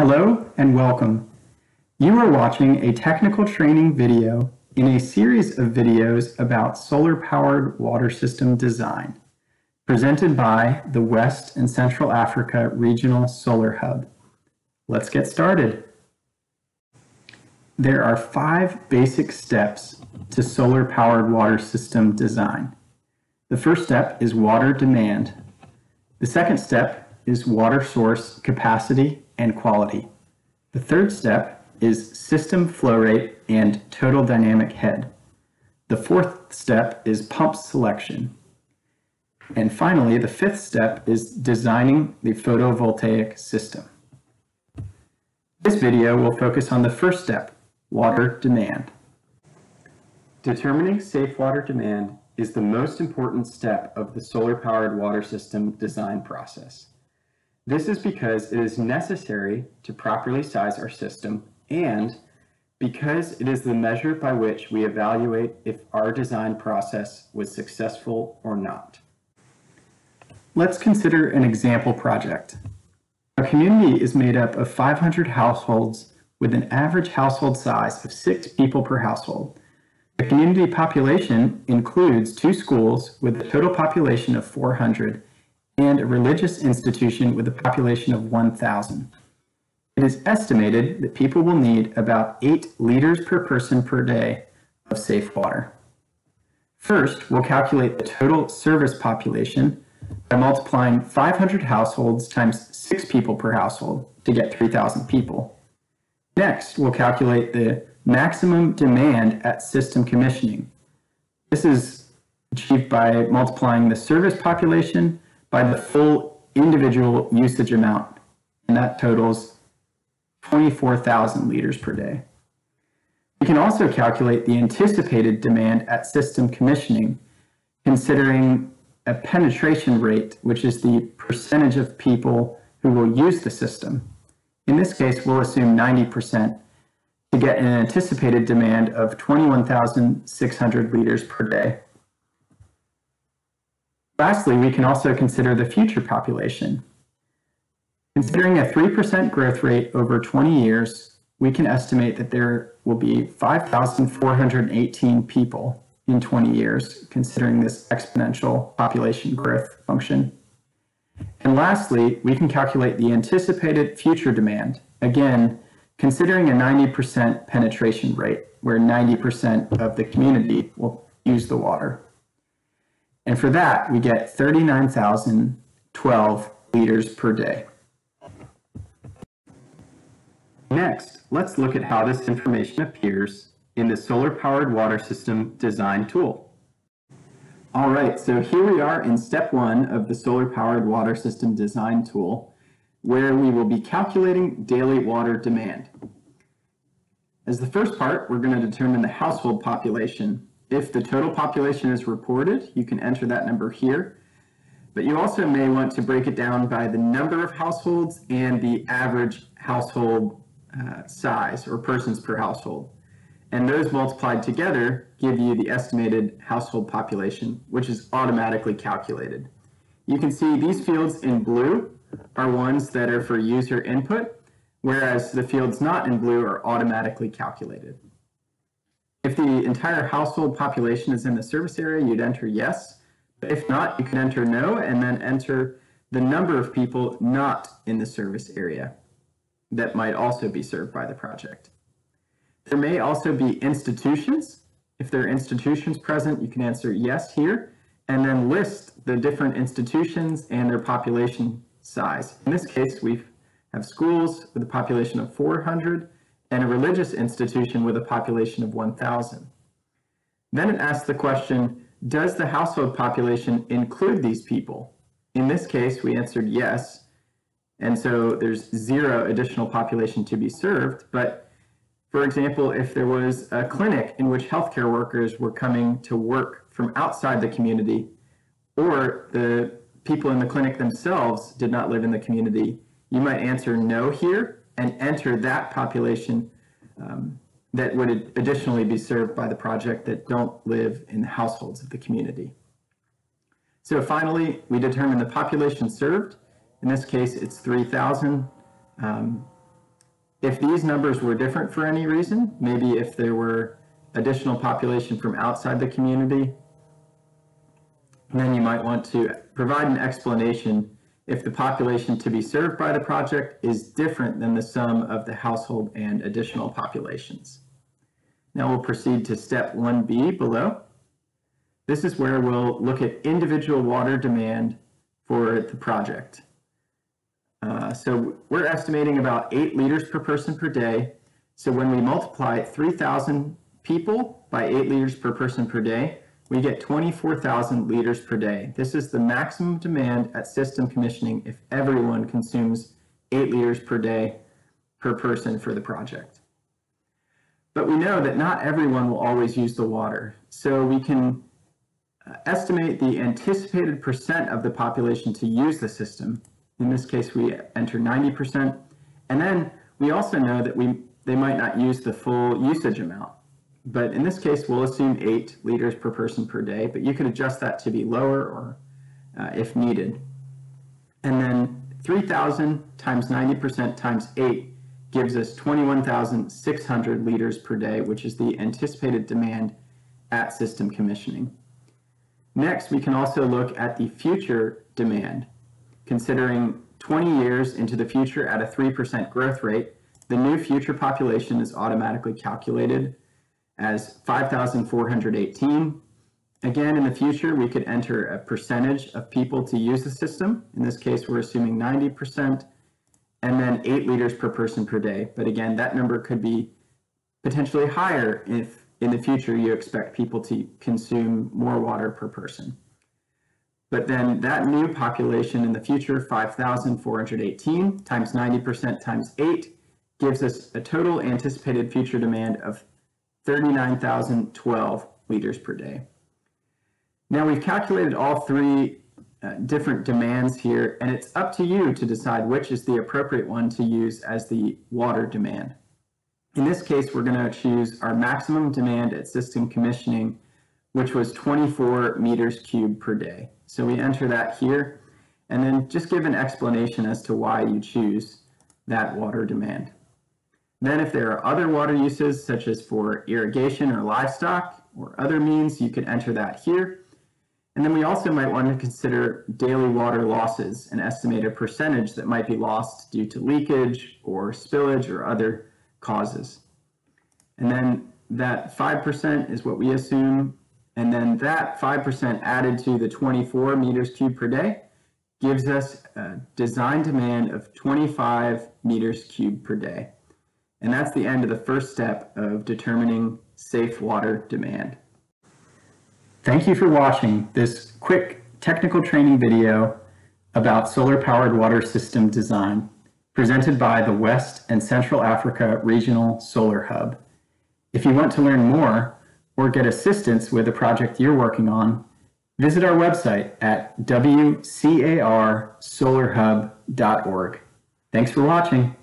Hello and welcome. You are watching a technical training video in a series of videos about solar-powered water system design, presented by the West and Central Africa Regional Solar Hub. Let's get started. There are five basic steps to solar-powered water system design. The first step is water demand. The second step is water source capacity and quality. The third step is system flow rate and total dynamic head. The fourth step is pump selection. And finally, the fifth step is designing the photovoltaic system. This video will focus on the first step, water demand. Determining safe water demand is the most important step of the solar-powered water system design process. This is because it is necessary to properly size our system and because it is the measure by which we evaluate if our design process was successful or not. Let's consider an example project. A community is made up of 500 households with an average household size of six people per household. The community population includes two schools with a total population of 400 and a religious institution with a population of 1,000. It is estimated that people will need about 8 liters per person per day of safe water. First, we'll calculate the total service population by multiplying 500 households times 6 people per household to get 3,000 people. Next, we'll calculate the maximum demand at system commissioning. This is achieved by multiplying the service population by the full individual usage amount, and that totals 24,000 liters per day. We can also calculate the anticipated demand at system commissioning, considering a penetration rate, which is the percentage of people who will use the system. In this case, we'll assume 90% to get an anticipated demand of 21,600 liters per day. Lastly, we can also consider the future population. Considering a 3% growth rate over 20 years, we can estimate that there will be 5,418 people in 20 years, considering this exponential population growth function. And lastly, we can calculate the anticipated future demand, again, considering a 90% penetration rate, where 90% of the community will use the water. And for that, we get 39,012 liters per day. Next, let's look at how this information appears in the Solar Powered Water System Design tool. All right, so here we are in step one of the Solar Powered Water System Design tool, where we will be calculating daily water demand. As the first part, we're going to determine the household population if the total population is reported, you can enter that number here. But you also may want to break it down by the number of households and the average household uh, size or persons per household. And those multiplied together give you the estimated household population, which is automatically calculated. You can see these fields in blue are ones that are for user input, whereas the fields not in blue are automatically calculated. If the entire household population is in the service area, you'd enter yes. If not, you can enter no and then enter the number of people not in the service area that might also be served by the project. There may also be institutions. If there are institutions present, you can answer yes here and then list the different institutions and their population size. In this case, we have schools with a population of 400 and a religious institution with a population of 1,000. Then it asks the question, does the household population include these people? In this case, we answered yes, and so there's zero additional population to be served. But for example, if there was a clinic in which healthcare workers were coming to work from outside the community, or the people in the clinic themselves did not live in the community, you might answer no here and enter that population um, that would additionally be served by the project that don't live in the households of the community. So finally, we determine the population served. In this case, it's 3,000. Um, If these numbers were different for any reason, maybe if there were additional population from outside the community, then you might want to provide an explanation if the population to be served by the project is different than the sum of the household and additional populations. Now we'll proceed to step 1B below. This is where we'll look at individual water demand for the project. Uh, so we're estimating about 8 liters per person per day. So when we multiply 3,000 people by 8 liters per person per day, we get 24,000 liters per day. This is the maximum demand at system commissioning if everyone consumes 8 liters per day per person for the project. But we know that not everyone will always use the water. So we can uh, estimate the anticipated percent of the population to use the system. In this case, we enter 90%. And then we also know that we they might not use the full usage amount. But in this case, we'll assume 8 liters per person per day, but you could adjust that to be lower or uh, if needed. And then 3,000 times 90% times 8 gives us 21,600 liters per day, which is the anticipated demand at system commissioning. Next, we can also look at the future demand. Considering 20 years into the future at a 3% growth rate, the new future population is automatically calculated as 5,418. Again, in the future, we could enter a percentage of people to use the system. In this case, we're assuming 90%, and then 8 liters per person per day. But again, that number could be potentially higher if in the future you expect people to consume more water per person. But then that new population in the future, 5,418 times 90% times 8, gives us a total anticipated future demand of 39,012 liters per day. Now we've calculated all three uh, different demands here, and it's up to you to decide which is the appropriate one to use as the water demand. In this case, we're going to choose our maximum demand at system commissioning, which was 24 meters cubed per day. So we enter that here, and then just give an explanation as to why you choose that water demand. Then if there are other water uses, such as for irrigation or livestock or other means, you could enter that here. And then we also might want to consider daily water losses and estimate a percentage that might be lost due to leakage or spillage or other causes. And then that 5% is what we assume. And then that 5% added to the 24 meters cubed per day gives us a design demand of 25 meters cubed per day. And that's the end of the first step of determining safe water demand. Thank you for watching this quick technical training video about solar powered water system design presented by the West and Central Africa Regional Solar Hub. If you want to learn more or get assistance with a project you're working on, visit our website at wcarsolarhub.org. Thanks for watching.